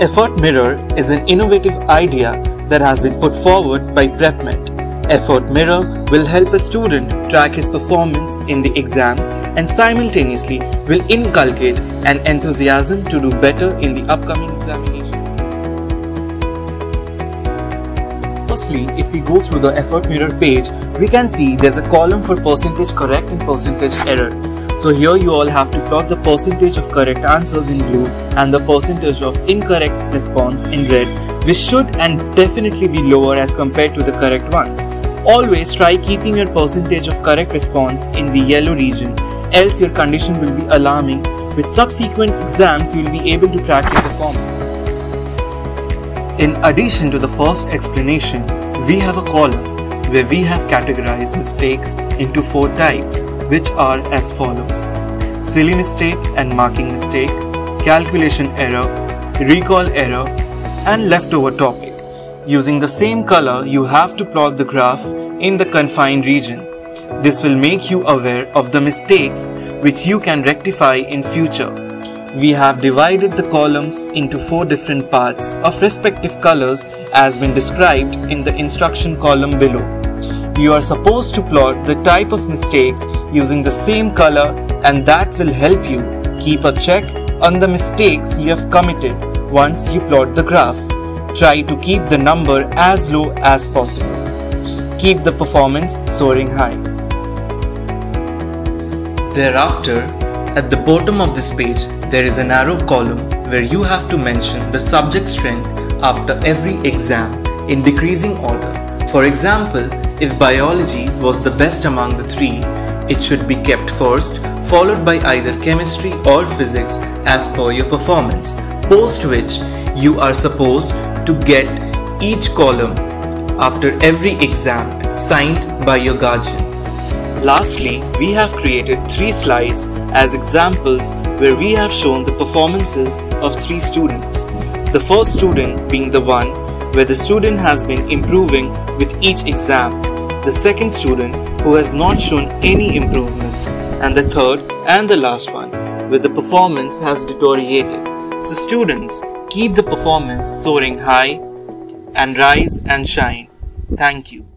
Effort Mirror is an innovative idea that has been put forward by PrepMed. Effort Mirror will help a student track his performance in the exams and simultaneously will inculcate an enthusiasm to do better in the upcoming examination. Firstly, if we go through the Effort Mirror page, we can see there's a column for percentage correct and percentage error. So here you all have to plot the percentage of correct answers in blue and the percentage of incorrect response in red which should and definitely be lower as compared to the correct ones. Always try keeping your percentage of correct response in the yellow region else your condition will be alarming. With subsequent exams you will be able to track your performance. In addition to the first explanation, we have a column where we have categorized mistakes into four types which are as follows silly mistake and marking mistake, calculation error, recall error, and leftover topic. Using the same color, you have to plot the graph in the confined region. This will make you aware of the mistakes which you can rectify in future. We have divided the columns into four different parts of respective colors as been described in the instruction column below. You are supposed to plot the type of mistakes using the same color and that will help you keep a check on the mistakes you have committed once you plot the graph. Try to keep the number as low as possible. Keep the performance soaring high. Thereafter, at the bottom of this page, there is a narrow column where you have to mention the subject strength after every exam in decreasing order. For example, if biology was the best among the three, it should be kept first, followed by either chemistry or physics as per your performance, post which you are supposed to get each column after every exam signed by your guardian. Lastly, we have created three slides as examples where we have shown the performances of three students. The first student being the one where the student has been improving with each exam the second student who has not shown any improvement, and the third and the last one where the performance has deteriorated. So, students, keep the performance soaring high and rise and shine. Thank you.